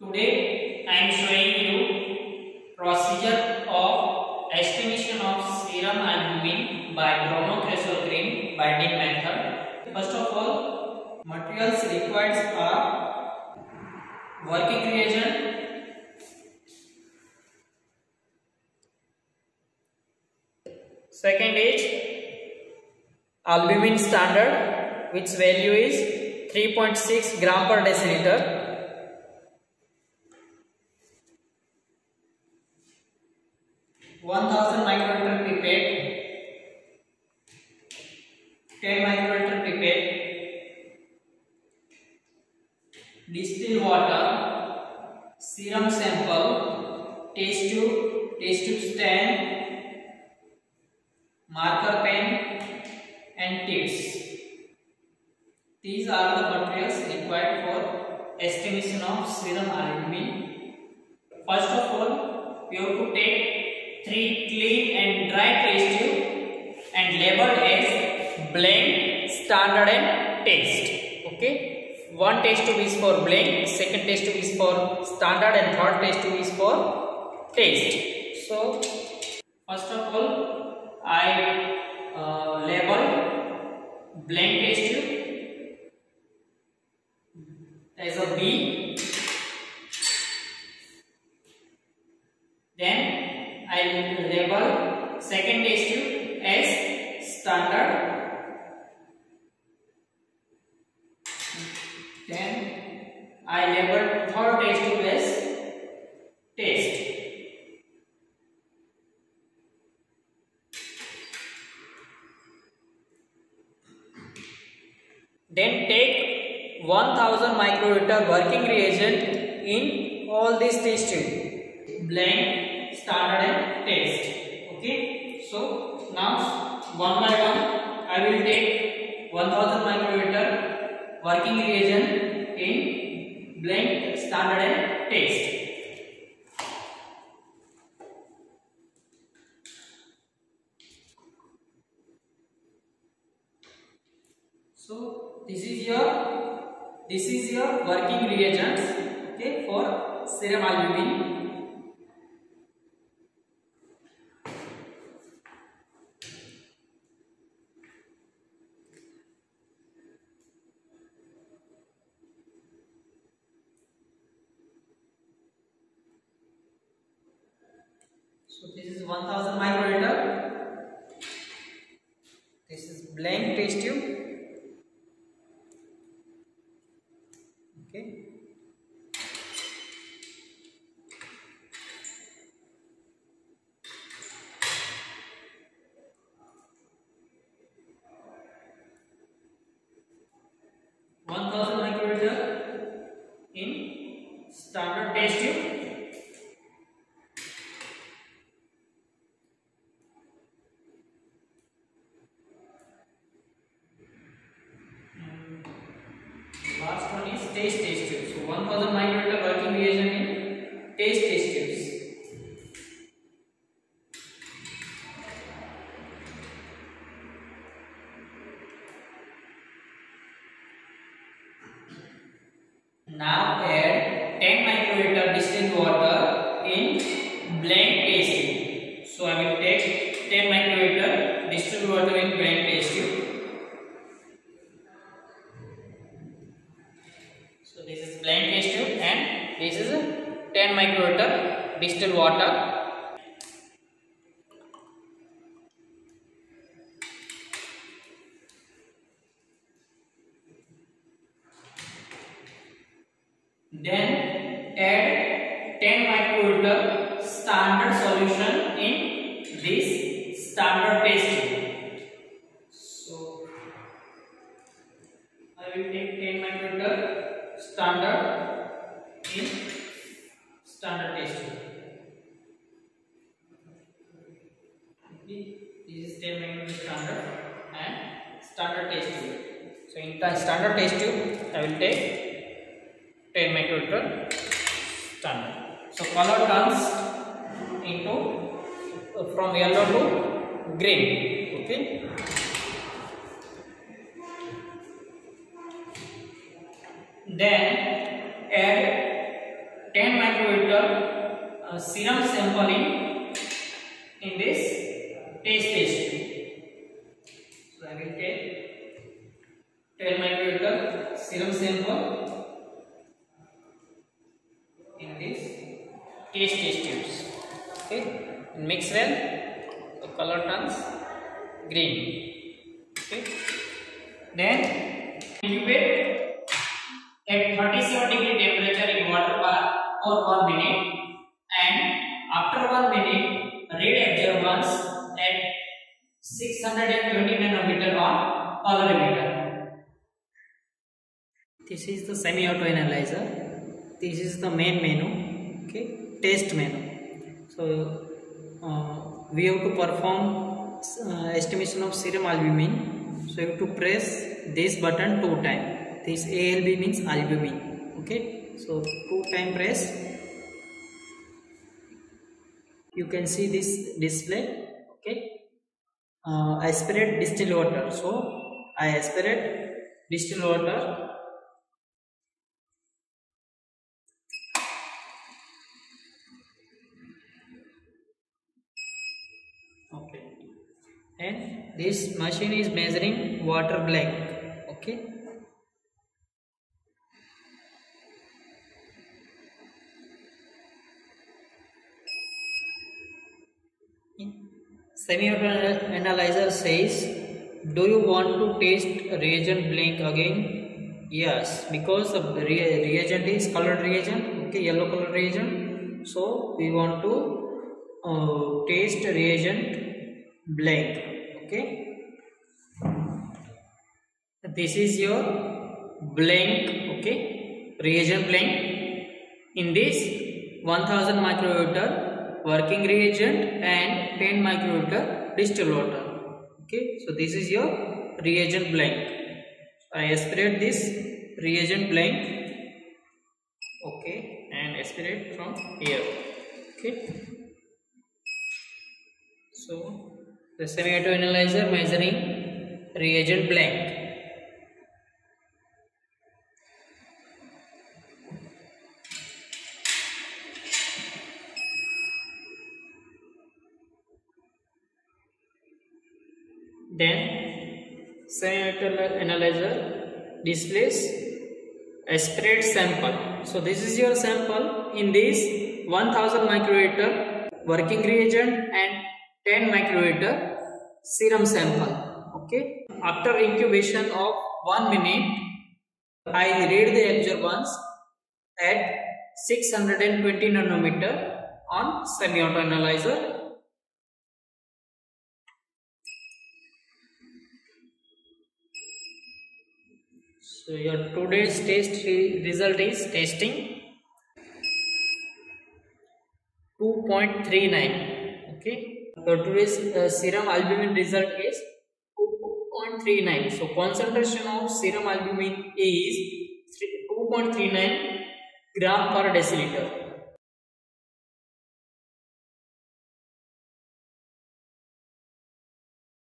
Today I am showing you procedure of estimation of serum albumin by bromocresol green binding method. First of all, materials required are working reagent, second is albumin standard which value is 3.6 gram per deciliter one thousand microliter pipette, ten microliter pipette, distilled water, serum sample, test tube, test tube stand, marker pen, and tips. These are the materials required for estimation of serum albumin. First of all, you have to take three clean and dry test tube and labeled as blank, standard and test. Okay. One test tube is for blank, second test tube is for standard and third test tube is for test. So, first of all, I uh, label blank test tube as a B. I label second test tube as standard. Then I label third test tube as test. Then take 1000 microliter working reagent in all these test tube. Blank, one by one I will take 1000 microliter working reagent in blank, standard and test. So this is your this is your working reagents okay for serum albumin. This is 1000 microliter. This is blank test tube. Okay. One thousand microliter in standard test tube. Taste test tube. So 1000 microliter working reagent in taste test tubes. Now add 10 microliter distilled water in blank test tube. So I will take 10 microliter distilled water in blank test tube. This is 10 microliter distilled water. Then add 10 microliter standard solution in this standard test tube. Standard test tube. This is 10 microliter standard and standard test tube. So in the standard test tube, I will take 10 microliter standard. So color turns into uh, from yellow to green. Okay. Then microliter uh, serum sample in in this test test so i will take 10 microliter serum sample in this test test tubes okay mix well the color turns green okay then incubate at 37 for for 1 minute and after 1 minute read absorbance at 620 nanometer on colorimeter this is the semi auto analyzer this is the main menu okay test menu. So uh, we have to perform uh, estimation of serum albumin. So you have to press this button two time this alb means albumin okay so two time press. You can see this display okay? Uh, aspirate distilled water. So i aspirate distilled water. Okay. And this machine is measuring water blank okay semi-auto analyzer says do you want to test reagent blank again? Yes because the re- reagent is colored reagent okay yellow color reagent. So we want to uh, taste reagent blank okay? This is your blank okay reagent blank. In this 1000 microliter working reagent and 10 microliter distilled water. Okay so this is your reagent blank. I aspirate this reagent blank. Okay and aspirate from here. Okay. So the semi-auto analyzer measuring reagent blank then semi-auto analyzer displays aspirate sample. So this is your sample. In this 1000 microliter working reagent and 10 microliter serum sample. Okay? After incubation of 1 minute i read the absorbance at 620 nanometer on semi-auto analyzer So your today's test result is testing 2.39. Okay. Your today's uh, serum albumin result is 2.39. So concentration of serum albumin is 2.39 gram per deciliter.